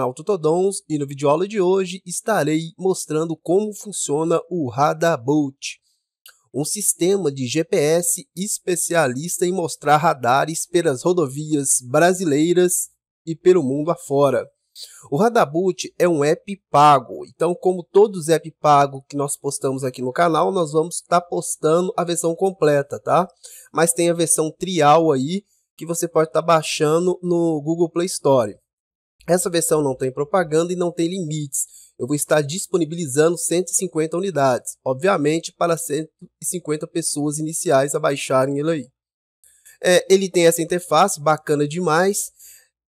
Autotodons e no vídeo aula de hoje estarei mostrando como funciona o Radarbolt, um sistema de GPS especialista em mostrar radares pelas rodovias brasileiras e pelo mundo afora. O Radarboot é um app pago, então como todos os apps pago que nós postamos aqui no canal, nós vamos estar tá postando a versão completa, tá? Mas tem a versão trial aí, que você pode estar tá baixando no Google Play Store. Essa versão não tem propaganda e não tem limites. Eu vou estar disponibilizando 150 unidades, obviamente para 150 pessoas iniciais a baixarem ele aí. É, ele tem essa interface bacana demais.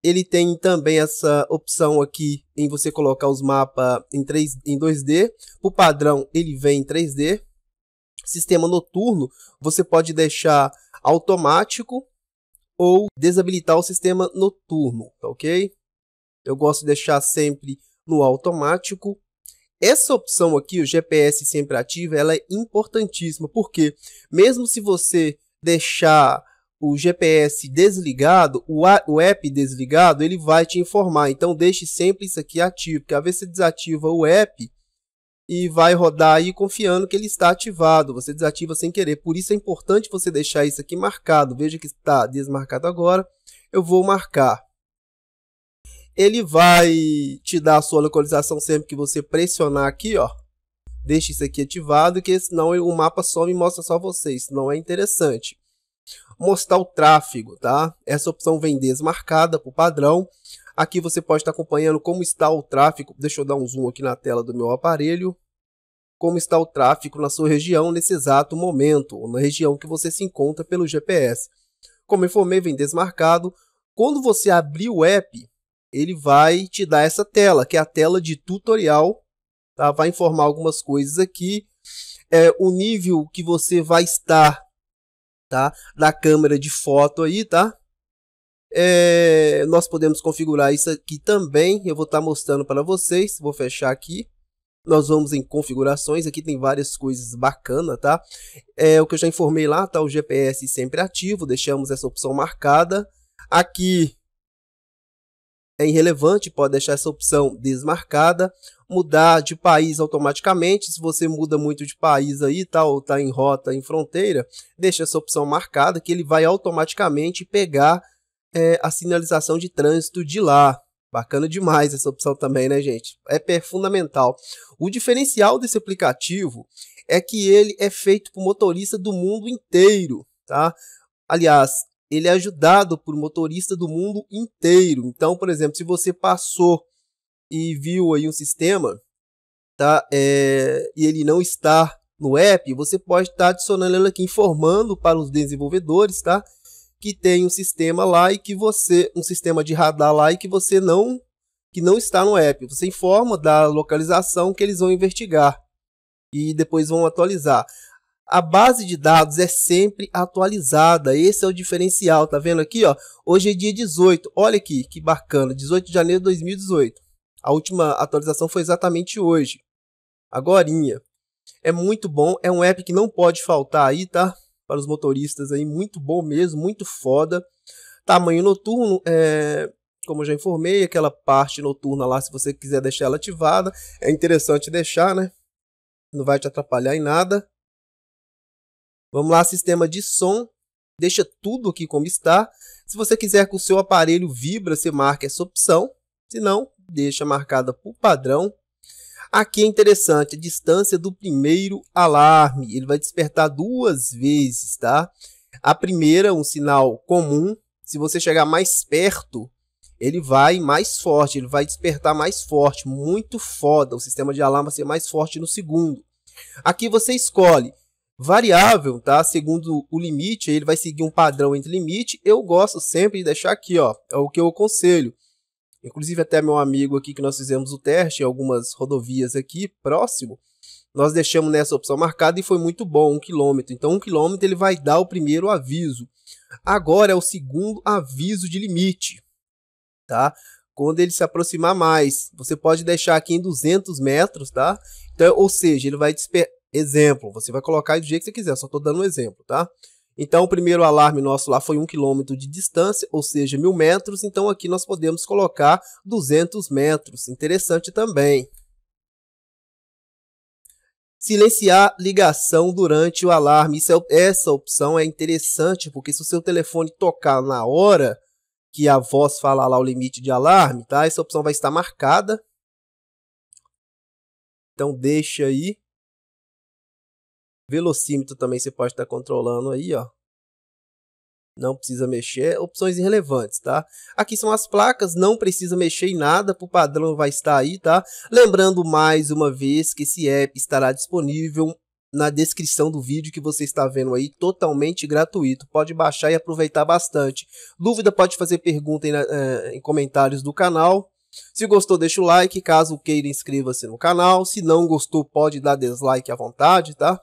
Ele tem também essa opção aqui em você colocar os mapas em, 3, em 2D. O padrão ele vem em 3D. Sistema noturno você pode deixar automático ou desabilitar o sistema noturno, tá ok? Eu gosto de deixar sempre no automático. Essa opção aqui, o GPS sempre ativo, ela é importantíssima, porque mesmo se você deixar o GPS desligado, o, app desligado, ele vai te informar. Então deixe sempre isso aqui ativo, porque às vezes você desativa o app e vai rodar aí confiando que ele está ativado. Você desativa sem querer. Por isso é importante você deixar isso aqui marcado. Veja que está desmarcado agora. Eu vou marcar ele vai te dar a sua localização sempre que você pressionar aqui, ó. Deixe isso aqui ativado, que senão o mapa só me mostra só vocês, não é interessante. Mostrar o tráfego, tá? Essa opção vem desmarcada por padrão. Aqui você pode estar acompanhando como está o tráfego. Deixa eu dar um zoom aqui na tela do meu aparelho. Como está o tráfego na sua região nesse exato momento, ou na região que você se encontra pelo GPS. Como informei, vem desmarcado. Quando você abrir o app, ele vai te dar essa tela, que é a tela de tutorial, tá? Vai informar algumas coisas aqui, é, o nível que você vai estar, tá? Da câmera de foto aí, tá? É, nós podemos configurar isso aqui também, eu vou estar tá mostrando para vocês, vou fechar aqui. Nós vamos em configurações, aqui tem várias coisas bacanas, tá? É o que eu já informei lá, tá? O GPS sempre ativo, deixamos essa opção marcada. Aqui é irrelevante, pode deixar essa opção desmarcada, mudar de país automaticamente, se você muda muito de país aí, tá, ou tá em rota, em fronteira, deixa essa opção marcada que ele vai automaticamente pegar é, a sinalização de trânsito de lá. Bacana demais essa opção também, né, gente? É fundamental. O diferencial desse aplicativo é que ele é feito por motorista do mundo inteiro, tá? Aliás, ele é ajudado por motorista do mundo inteiro. Então, por exemplo, se você passou e viu aí um sistema, tá? É, e ele não está no app, você pode estar adicionando ele aqui, informando para os desenvolvedores, tá? Que tem um sistema lá e que você, um sistema de radar lá e que você não, que não está no app. Você informa da localização que eles vão investigar e depois vão atualizar a base de dados é sempre atualizada. Esse é o diferencial, tá vendo aqui, ó? Hoje é dia 18. Olha aqui, que bacana, 18 de janeiro de 2018. A última atualização foi exatamente hoje. Agorinha. É muito bom, é um app que não pode faltar aí, tá? Para os motoristas aí, muito bom mesmo, muito foda. Tamanho noturno, é, como eu já informei, aquela parte noturna lá, se você quiser deixar ela ativada, é interessante deixar, né? Não vai te atrapalhar em nada. Vamos lá, sistema de som. Deixa tudo aqui como está. Se você quiser que o seu aparelho vibra, você marca essa opção. Se não, deixa marcada por padrão. Aqui é interessante, a distância do primeiro alarme. Ele vai despertar duas vezes, tá? A primeira, um sinal comum. Se você chegar mais perto, ele vai mais forte, ele vai despertar mais forte, muito foda. O sistema de alarme vai ser mais forte no segundo. Aqui você escolhe variável, tá? Segundo o limite, ele vai seguir um padrão entre limite. Eu gosto sempre de deixar aqui, ó, é o que eu aconselho. Inclusive até meu amigo aqui que nós fizemos o teste em algumas rodovias aqui próximo, nós deixamos nessa opção marcada e foi muito bom, um quilômetro. Então um quilômetro ele vai dar o primeiro aviso. Agora é o segundo aviso de limite, tá? Quando ele se aproximar mais, você pode deixar aqui em 200 metros, tá? Então, ou seja, ele vai Exemplo, você vai colocar do jeito que você quiser, só estou dando um exemplo, tá? Então, o primeiro alarme nosso lá foi 1 km de distância, ou seja, 1.000 metros. Então, aqui nós podemos colocar 200 metros. Interessante também. Silenciar ligação durante o alarme. É, essa opção é interessante, porque se o seu telefone tocar na hora que a voz fala lá o limite de alarme, tá? Essa opção vai estar marcada. Então deixa aí. Velocímetro também você pode estar controlando aí, ó. Não precisa mexer, opções irrelevantes, tá? Aqui são as placas, não precisa mexer em nada, por padrão vai estar aí, tá? Lembrando mais uma vez que esse app estará disponível na descrição do vídeo que você está vendo aí, totalmente gratuito. Pode baixar e aproveitar bastante. Dúvida, pode fazer pergunta em, eh, em comentários do canal. Se gostou, deixa o like. Caso queira, inscreva-se no canal. Se não gostou, pode dar dislike à vontade, tá?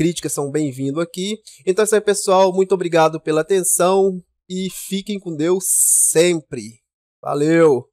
Críticas são bem-vindas aqui. Então é isso aí, pessoal. Muito obrigado pela atenção e fiquem com Deus sempre. Valeu!